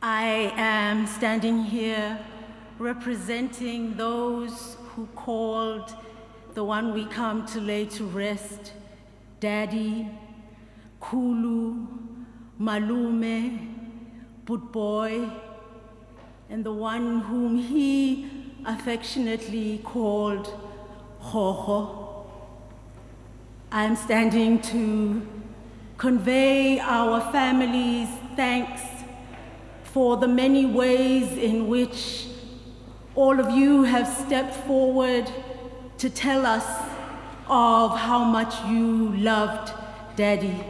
I am standing here representing those who called the one we come to lay to rest, Daddy, Kulu, Malume, Boy, and the one whom he affectionately called Hoho. I am standing to convey our family's thanks for the many ways in which all of you have stepped forward to tell us of how much you loved Daddy.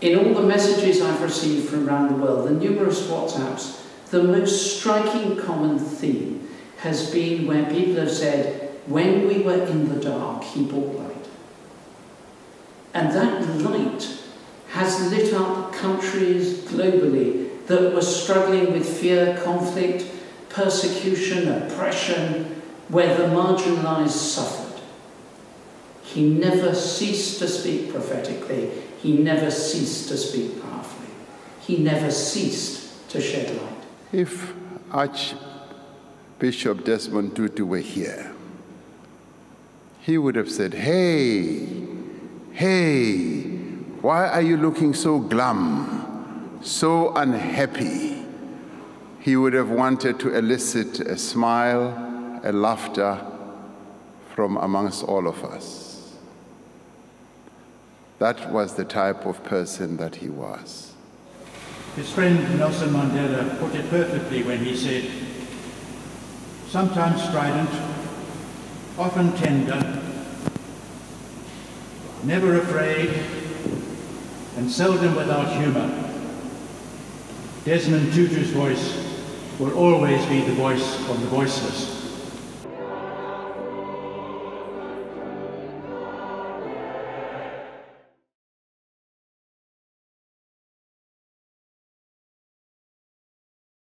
In all the messages I've received from around the world, the numerous WhatsApps, the most striking common theme has been where people have said, when we were in the dark, he brought light. And that light has lit up countries globally that were struggling with fear, conflict, persecution, oppression, where the marginalized suffered. He never ceased to speak prophetically. He never ceased to speak powerfully. He never ceased to shed light. If Archbishop Desmond Tutu were here, he would have said, Hey, hey, why are you looking so glum, so unhappy? He would have wanted to elicit a smile, a laughter from amongst all of us. That was the type of person that he was. His friend Nelson Mandela put it perfectly when he said, sometimes strident, often tender, never afraid, and seldom without humor. Desmond Tutu's voice will always be the voice of the voiceless.